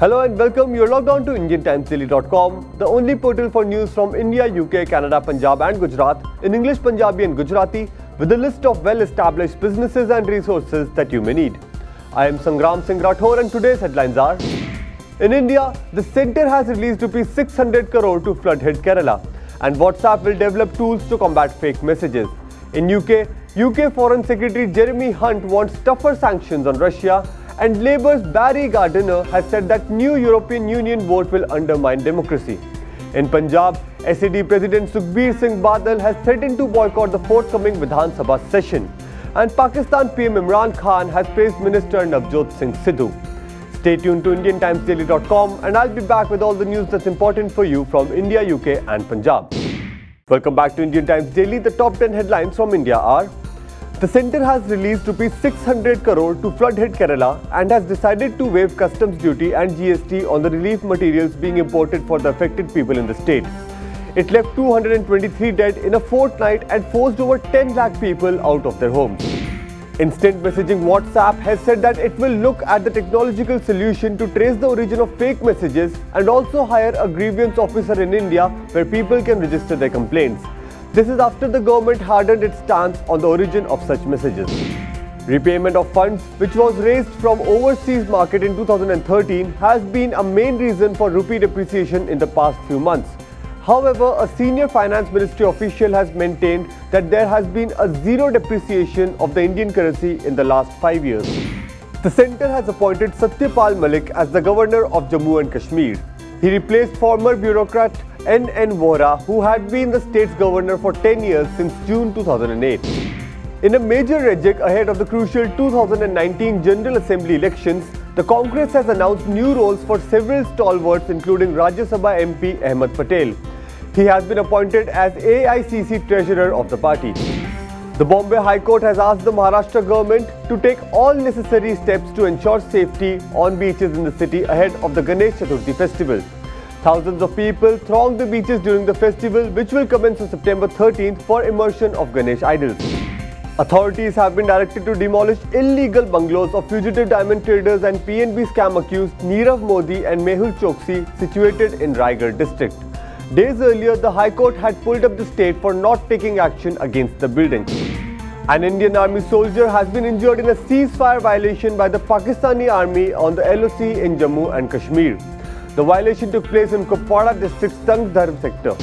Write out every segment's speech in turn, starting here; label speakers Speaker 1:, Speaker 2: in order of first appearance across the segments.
Speaker 1: Hello and welcome. You're logged on to IndianTimesDaily.com, the only portal for news from India, UK, Canada, Punjab, and Gujarat in English, Punjabi, and Gujarati with a list of well established businesses and resources that you may need. I am Sangram Singh Rathore, and today's headlines are In India, the centre has released rupees 600 crore to flood hit Kerala, and WhatsApp will develop tools to combat fake messages. In UK, UK Foreign Secretary Jeremy Hunt wants tougher sanctions on Russia and Labour's Barry Gardiner has said that new European Union vote will undermine democracy. In Punjab, SAD President Sukhbir Singh Badal has threatened to boycott the forthcoming Vidhan Sabha session. And Pakistan PM Imran Khan has praised Minister Navjot Singh Sidhu. Stay tuned to IndianTimesDaily.com and I'll be back with all the news that's important for you from India, UK and Punjab. Welcome back to Indian Times Daily. The top 10 headlines from India are the centre has released rupees 600 crore to flood-hit Kerala and has decided to waive customs duty and GST on the relief materials being imported for the affected people in the state. It left 223 dead in a fortnight and forced over 10 lakh people out of their homes. Instant messaging WhatsApp has said that it will look at the technological solution to trace the origin of fake messages and also hire a grievance officer in India where people can register their complaints. This is after the government hardened its stance on the origin of such messages. Repayment of funds, which was raised from overseas market in 2013, has been a main reason for rupee depreciation in the past few months. However, a senior finance ministry official has maintained that there has been a zero depreciation of the Indian currency in the last five years. The centre has appointed Satyapal Malik as the governor of Jammu and Kashmir. He replaced former bureaucrat N. N. Vohra, who had been the state's governor for 10 years since June 2008. In a major reject ahead of the crucial 2019 General Assembly elections, the Congress has announced new roles for several stalwarts including Rajya Sabha MP Ahmed Patel. He has been appointed as AICC Treasurer of the party. The Bombay High Court has asked the Maharashtra government to take all necessary steps to ensure safety on beaches in the city ahead of the Ganesh Chaturthi festival. Thousands of people throng the beaches during the festival, which will commence on September 13th for immersion of Ganesh idols. Authorities have been directed to demolish illegal bungalows of fugitive diamond traders and PNB scam accused Nirav Modi and Mehul Choksi situated in Raigad district. Days earlier, the High Court had pulled up the state for not taking action against the building. An Indian Army soldier has been injured in a ceasefire violation by the Pakistani Army on the LOC in Jammu and Kashmir. The violation took place in Kupwara district's Tangdhar sector.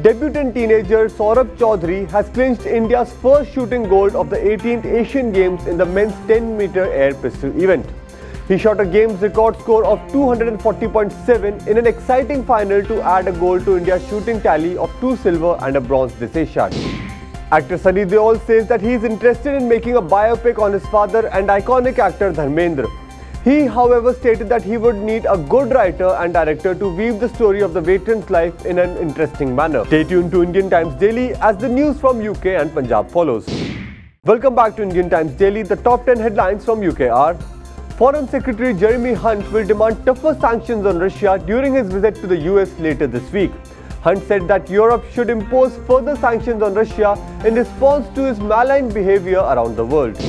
Speaker 1: Debutant teenager Saurabh Chaudhary has clinched India's first shooting gold of the 18th Asian Games in the men's 10-meter air pistol event. He shot a game's record score of 240.7 in an exciting final to add a goal to India's shooting tally of two silver and a bronze this Asian. Actor Sunny Deol says that he is interested in making a biopic on his father and iconic actor Dharmendra. He, however, stated that he would need a good writer and director to weave the story of the veteran's life in an interesting manner. Stay tuned to Indian Times Daily as the news from UK and Punjab follows. Welcome back to Indian Times Daily. The top 10 headlines from UK are Foreign Secretary Jeremy Hunt will demand tougher sanctions on Russia during his visit to the US later this week. Hunt said that Europe should impose further sanctions on Russia in response to his malign behavior around the world.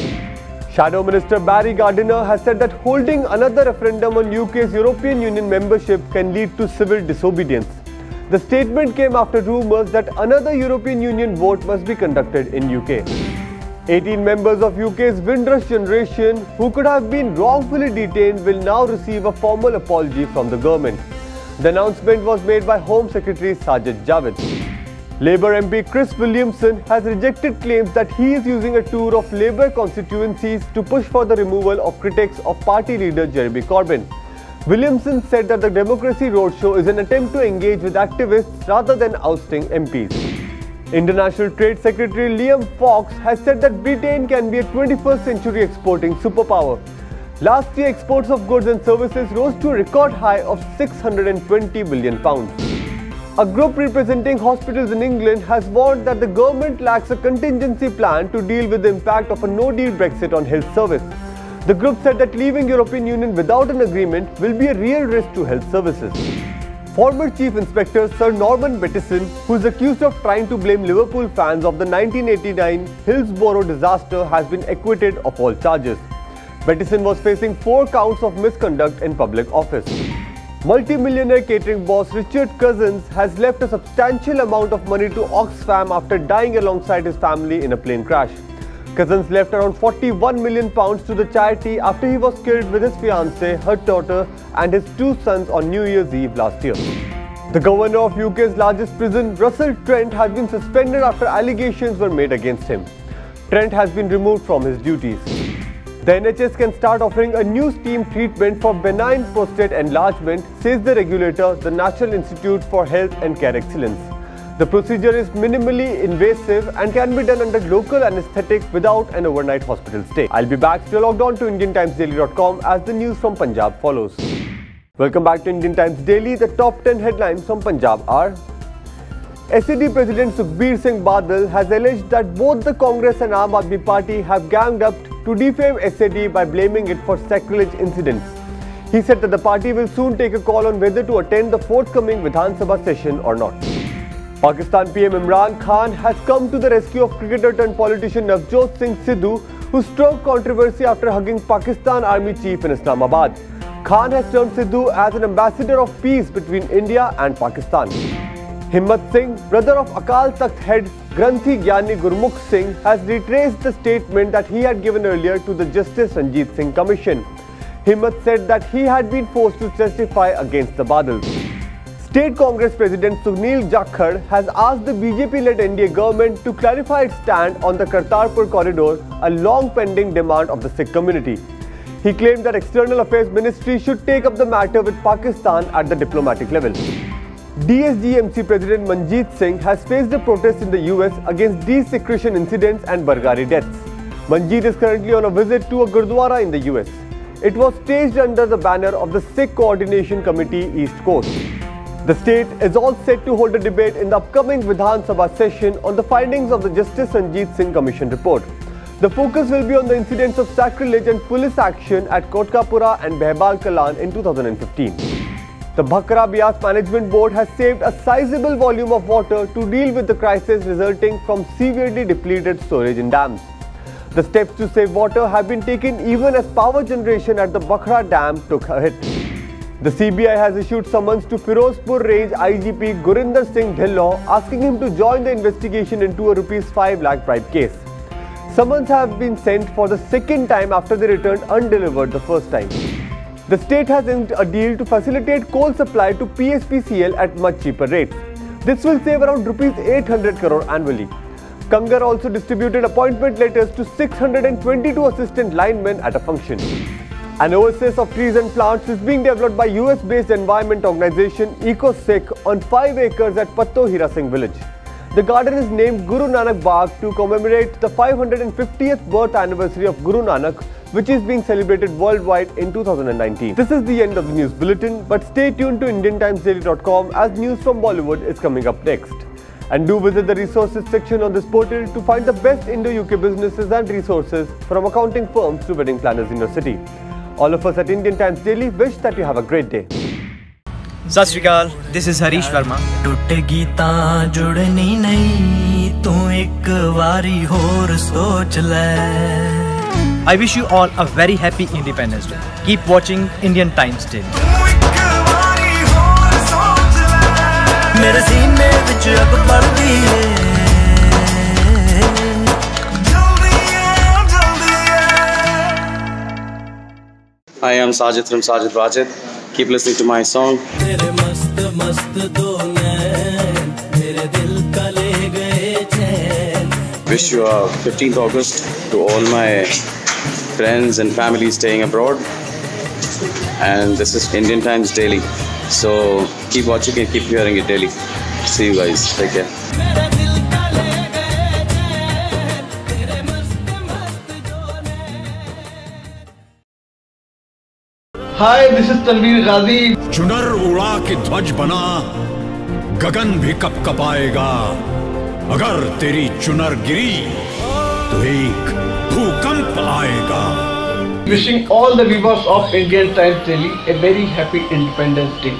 Speaker 1: Shadow Minister Barry Gardiner has said that holding another referendum on UK's European Union membership can lead to civil disobedience. The statement came after rumours that another European Union vote must be conducted in UK. 18 members of UK's Windrush generation who could have been wrongfully detained will now receive a formal apology from the government. The announcement was made by Home Secretary Sajid Javid. Labour MP Chris Williamson has rejected claims that he is using a tour of Labour constituencies to push for the removal of critics of party leader Jeremy Corbyn. Williamson said that the Democracy Roadshow is an attempt to engage with activists rather than ousting MPs. International Trade Secretary Liam Fox has said that Britain can be a 21st century exporting superpower. Last year, exports of goods and services rose to a record high of 620 billion pounds. A group representing hospitals in England has warned that the government lacks a contingency plan to deal with the impact of a no-deal Brexit on health service. The group said that leaving European Union without an agreement will be a real risk to health services. Former Chief Inspector Sir Norman Bettison, who is accused of trying to blame Liverpool fans of the 1989 Hillsborough disaster, has been acquitted of all charges. Bettison was facing four counts of misconduct in public office. Multi-millionaire catering boss Richard Cousins has left a substantial amount of money to Oxfam after dying alongside his family in a plane crash. Cousins left around 41 million pounds to the charity after he was killed with his fiancée, her daughter and his two sons on New Year's Eve last year. The governor of UK's largest prison, Russell Trent, has been suspended after allegations were made against him. Trent has been removed from his duties. The NHS can start offering a new steam treatment for benign prostate enlargement, says the regulator, the National Institute for Health and Care Excellence. The procedure is minimally invasive and can be done under local anesthetic without an overnight hospital stay. I'll be back. Still logged on to IndianTimesDaily.com as the news from Punjab follows. Welcome back to Indian Times Daily. The top 10 headlines from Punjab are SAD President Sukhbir Singh Badal has alleged that both the Congress and Aam Aadmi Party have ganged up to defame SAD by blaming it for sacrilege incidents. He said that the party will soon take a call on whether to attend the forthcoming Vidhan Sabha session or not. Pakistan PM Imran Khan has come to the rescue of cricketer turned politician Navjot Singh Sidhu, who struck controversy after hugging Pakistan Army chief in Islamabad. Khan has termed Sidhu as an ambassador of peace between India and Pakistan. Himmat Singh, brother of Akal Takht head Granthi Gyani Gurmukh Singh, has retraced the statement that he had given earlier to the Justice Ranjit Singh Commission. Himmat said that he had been forced to testify against the Badals. State Congress President Sunil Jakhar has asked the BJP-led NDA government to clarify its stand on the Kartarpur corridor, a long-pending demand of the Sikh community. He claimed that External Affairs Ministry should take up the matter with Pakistan at the diplomatic level. DSGMC President Manjeet Singh has faced a protest in the US against desecration incidents and Bargari deaths. Manjeet is currently on a visit to a Gurdwara in the US. It was staged under the banner of the Sikh Coordination Committee East Coast. The state is all set to hold a debate in the upcoming Vidhan Sabha session on the findings of the Justice Ranjit Singh Commission report. The focus will be on the incidents of sacrilege and police action at Kotkapura and Behbal Kalan in 2015. The Bhakra Beas Management Board has saved a sizable volume of water to deal with the crisis resulting from severely depleted storage in dams. The steps to save water have been taken even as power generation at the Bhakra Dam took a hit. The CBI has issued summons to Firozpur Range IGP Gurinder Singh Dhillon asking him to join the investigation into a rupees 5 lakh bribe case. Summons have been sent for the second time after they returned undelivered the first time. The state has inked a deal to facilitate coal supply to PSPCL at much cheaper rates. This will save around rupees 800 crore annually. Kangar also distributed appointment letters to 622 assistant linemen at a function. An oasis of trees and plants is being developed by US-based environment organization EcoSikh on 5 acres at Patto Hira Singh village. The garden is named Guru Nanak Bagh to commemorate the 550th birth anniversary of Guru Nanak which is being celebrated worldwide in 2019. This is the end of the news bulletin, but stay tuned to IndianTimesDaily.com as news from Bollywood is coming up next. And do visit the resources section on this portal to find the best Indo-UK businesses and resources from accounting firms to wedding planners in your city. All of us at Indian Times Daily wish that you have a great day.
Speaker 2: ਸਤਿ ਸ਼੍ਰੀ ਅਕਾਲ this is Harish Verma
Speaker 3: ਟੁੱਟੇਗੀ ਤਾਂ ਜੁੜਨੀ ਨਹੀਂ ਤੂੰ ਇੱਕ ਵਾਰੀ ਹੋਰ ਸੋਚ ਲੈ
Speaker 2: I wish you all a very happy Independence Day. Keep watching Indian Times Daily.
Speaker 4: I'm Sajid from Sajid-Wajid. Keep listening to my song. Wish you a 15th August to all my friends and family staying abroad. And this is Indian Times Daily. So keep watching and keep hearing it daily. See you guys. Take care.
Speaker 5: Hi this is Tanveer Ghazi
Speaker 6: चुनर उड़ा के ध्वज बना गगन भी cup कपाएगा अगर तेरी चुनर गिरी तो एक भूकंप आएगा
Speaker 5: Wishing all the viewers of Indian Times Daily a very happy Independence Day.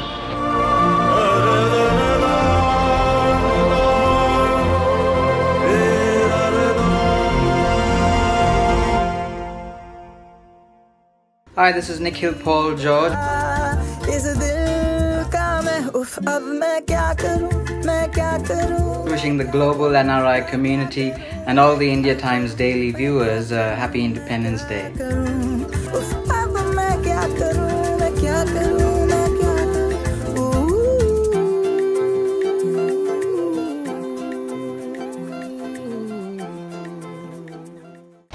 Speaker 7: Hi, this is Nikhil Paul George. Wishing the global NRI community and all the India Times Daily viewers a happy Independence Day.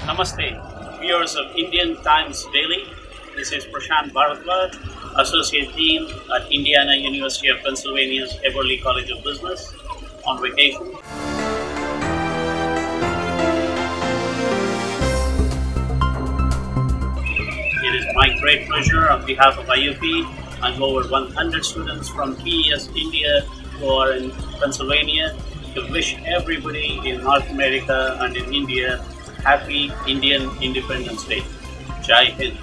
Speaker 8: Namaste, viewers of Indian Times Daily. This is Prashant Bharadwaj, Associate Dean at Indiana University of Pennsylvania's Eberly College of Business, on vacation. My great pleasure on behalf of IUP and over 100 students from PES India who are in Pennsylvania to wish everybody in North America and in India happy Indian Independence Day. Jai Hind.